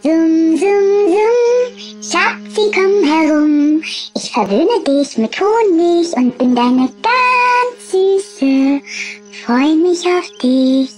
Summ, summ, summ, Schatzi, komm herum. Ich verwöhne dich mit Honig und bin deine ganz Süße. Freu mich auf dich.